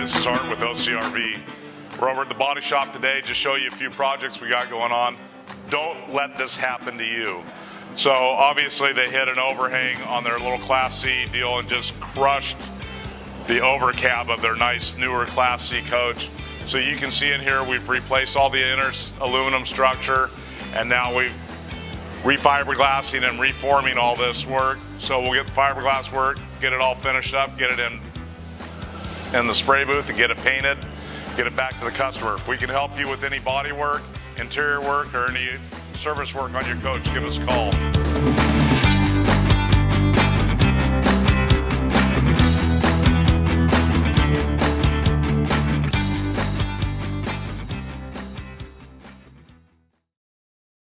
CRV. We're over at the body shop today to show you a few projects we got going on. Don't let this happen to you. So obviously they hit an overhang on their little Class C deal and just crushed the over cab of their nice newer Class C coach. So you can see in here we've replaced all the inner aluminum structure and now we've refiberglassing and reforming all this work. So we'll get the fiberglass work, get it all finished up, get it in in the spray booth and get it painted, get it back to the customer. If we can help you with any body work, interior work, or any service work on your coach, give us a call.